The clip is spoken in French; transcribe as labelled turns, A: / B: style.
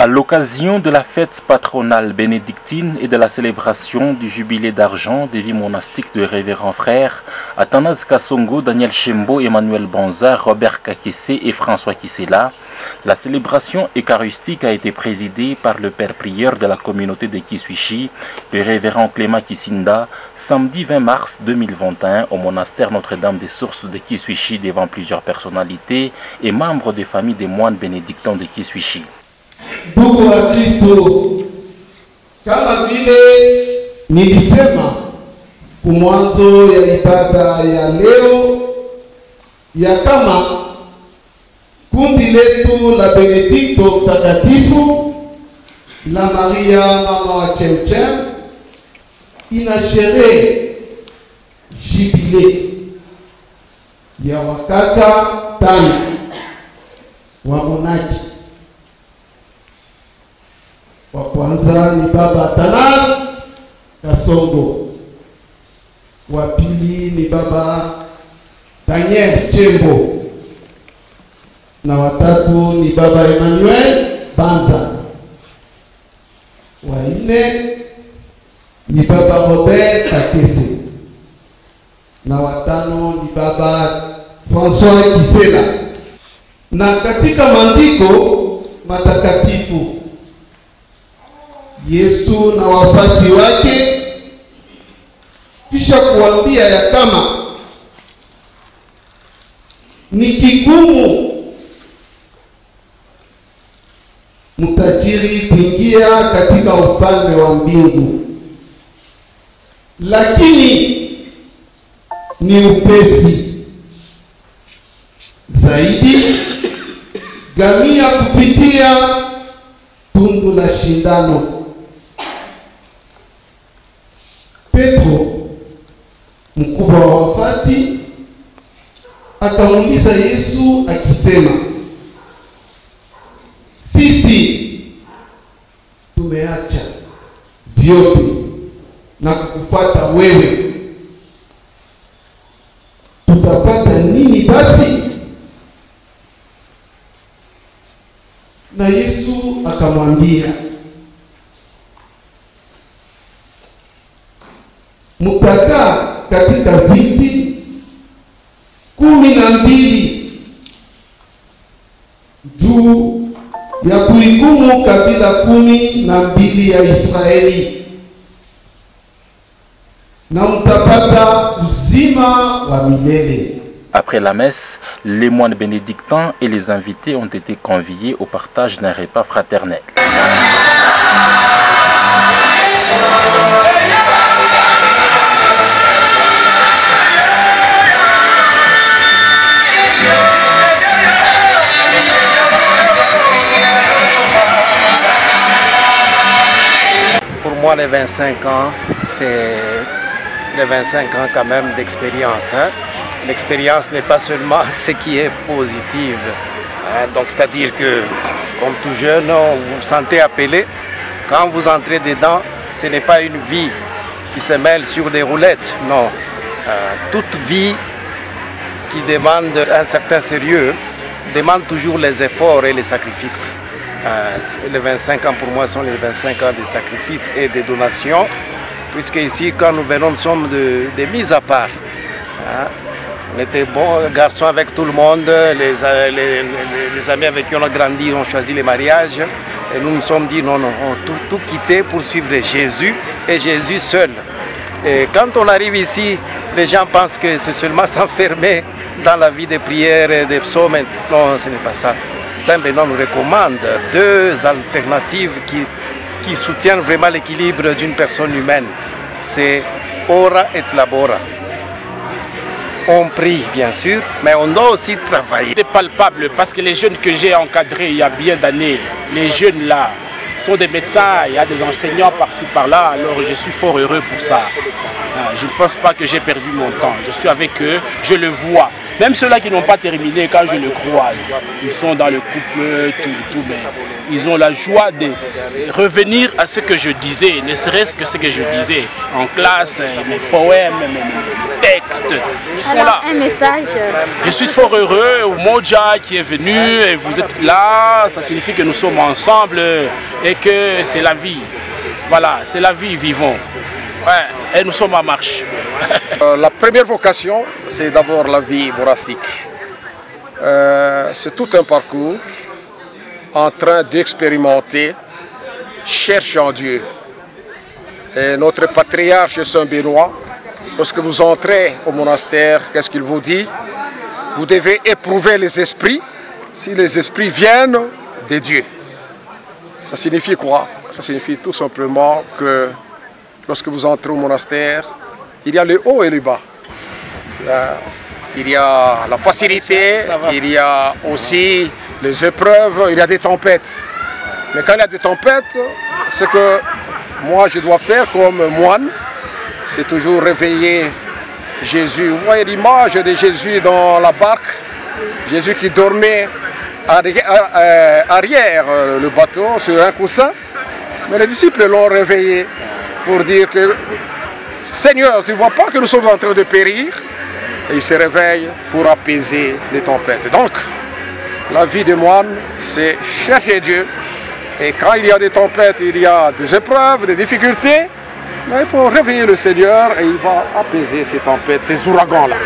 A: À l'occasion de la fête patronale bénédictine et de la célébration du jubilé d'argent des vies monastiques de révérends frères Athanas Kassongo, Daniel Chembo, Emmanuel Banza, Robert Kakesse et François Kissela, la célébration eucharistique a été présidée par le père prieur de la communauté de Kiswichi, le révérend Clément Kissinda, samedi 20 mars 2021 au monastère Notre-Dame des Sources de Kiswichi devant plusieurs personnalités et membres des familles des moines bénédictins de Kiswichi.
B: Ndugu wa Kristo, kama vile nilisema kumwanzo ya ibada ya leo ya kama kundi letu la Benedikto Mtakatifu la Maria mama wa Chemchem ina sherehe jibile ya wakaka tano wa monaji wa kwanza ni baba Atanas Kasongo, wa pili ni baba Daniel Chembo, na watatu ni baba Emmanuel Banza, wa nne ni baba Robert Takese na watano ni baba François Kisela. Na katika maandiko matakatifu Yesu na wafasi wake. Kisha kuambia ya kama ni kigumu mtajiri kuingia katika ufalme wa mbingu, lakini ni upesi zaidi. Gamia kupitia tundu la shindano. Mkubwa wa wafasi akamuuliza Yesu akisema, sisi tumeacha vyote na kukufuata wewe, tutapata nini basi? Na Yesu akamwambia mtakaa
A: Après la messe, les moines bénédictins et les invités ont été conviés au partage d'un repas fraternel.
C: Les 25 ans, c'est les 25 ans quand même d'expérience. hein. L'expérience n'est pas seulement ce qui est positif. hein. Donc, c'est-à-dire que, comme tout jeune, on vous sentez appelé. Quand vous entrez dedans, ce n'est pas une vie qui se mêle sur des roulettes. Non. Euh, toute vie qui demande un certain sérieux demande toujours les efforts et les sacrifices. Euh, les 25 ans pour moi sont les 25 ans de sacrifices et de donations, puisque ici, quand nous venons, nous sommes de, des mises à part. Hein. On était bons garçons avec tout le monde, les, a- les- amis avec qui on a grandi ont choisi les mariages, et nous nous sommes dit non, non, on tout, tout quitter pour suivre Jésus et Jésus seul. Et quand on arrive ici, les gens pensent que c'est seulement s'enfermer dans la vie de prière et de psaumes. Non, ce n'est pas ça. Saint Benoît nous recommande deux alternatives qui, qui soutiennent vraiment l'équilibre d'une personne humaine. C'est ora et labora. On prie, bien sûr, mais on doit aussi travailler.
D: C'est palpable parce que les jeunes que j'ai encadrés il y a bien d'années, les jeunes là, sont des médecins, il y a des enseignants par-ci par-là, alors je suis fort heureux pour ça. Ah, Je ne pense pas que j'ai perdu mon temps, je suis avec eux, je le vois. Même ceux-là qui n'ont pas terminé, quand je les croise, ils sont dans le couple, tout et tout, mais ils ont la joie de revenir à ce que je disais, ne serait-ce que ce que je disais en classe, mes poèmes, mes textes, qui sont là.
E: Un message.
D: Je suis fort heureux, Moja qui est venu, et vous êtes là, ça signifie que nous sommes ensemble et que c'est la vie. Voilà, c'est la vie, vivons. Ouais, et nous sommes en marche.
F: Euh, la première vocation, c'est d'abord la vie monastique. Euh, c'est tout un parcours en train d'expérimenter, cherchant Dieu. Et notre patriarche Saint-Benoît, lorsque vous entrez au monastère, qu'est-ce qu'il vous dit? Vous devez éprouver les esprits si les esprits viennent de Dieu. Ça signifie quoi? Ça signifie tout simplement que lorsque vous entrez au monastère, il y a le haut et le bas. Il y a la facilité, il y a aussi les épreuves, il y a des tempêtes. Mais quand il y a des tempêtes, ce que moi je dois faire comme moine, c'est toujours réveiller Jésus. Vous voyez l'image de Jésus dans la barque, Jésus qui dormait euh, arrière le bateau sur un coussin. Mais les disciples l'ont réveillé pour dire que Seigneur, tu ne vois pas que nous sommes en train de périr? Et il se réveille pour apaiser les tempêtes. Donc, la vie des moines, c'est chercher Dieu. Et quand il y a des tempêtes, il y a des épreuves, des difficultés, il faut réveiller le Seigneur et il va apaiser ces tempêtes, ces ouragans-là.